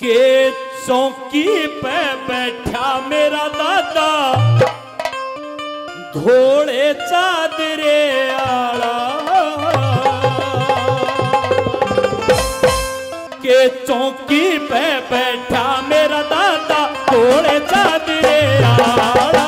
के चौकी पे बैठा मेरा दादा। घोड़े चादरे आला के चौकी पे बैठा मेरा दादा, घोड़े चादरे आड़ा।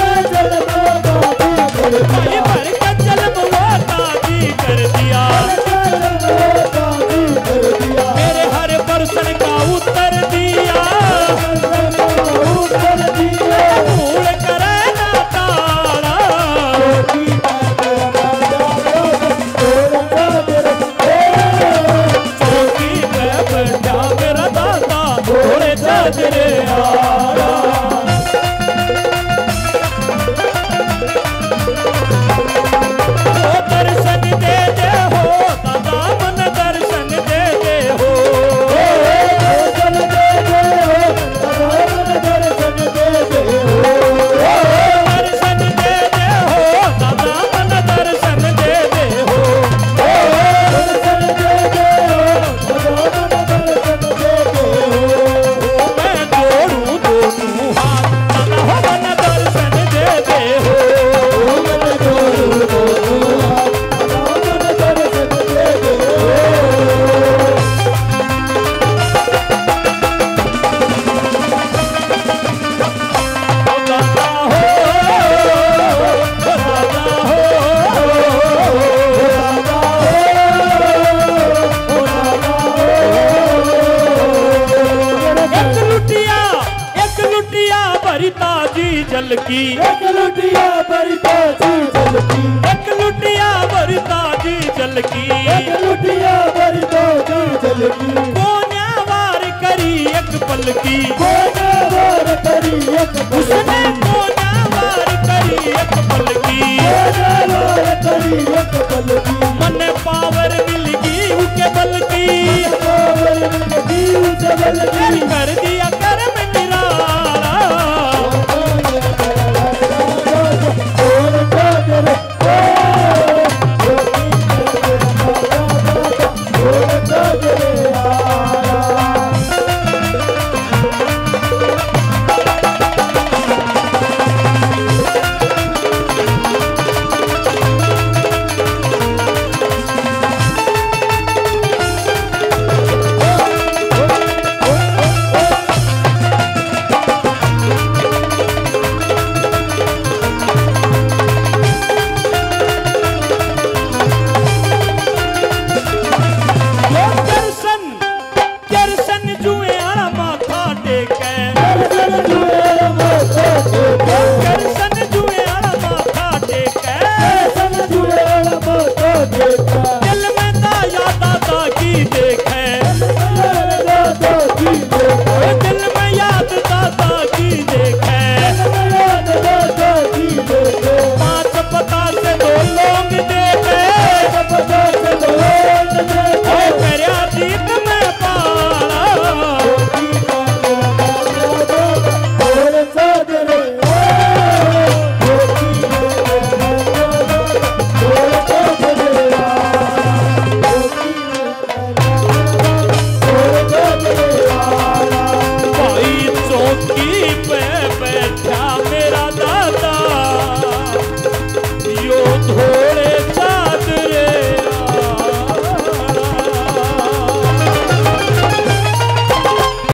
घोड़े लुटिया भरी ताजी जल की एक लुटिया बड़ी ताजी जलकी एक लुटिया भरी ताजी जल की एक लुटिया बड़ी ताजी जलकी कोन्या वार करी एक पल की कोना वार करी एक उसने कोन्या वार करी एक पल की कोना वार करी एक पलकी। मन पावर मिल गई उके बल की पावर में जीव जबल हो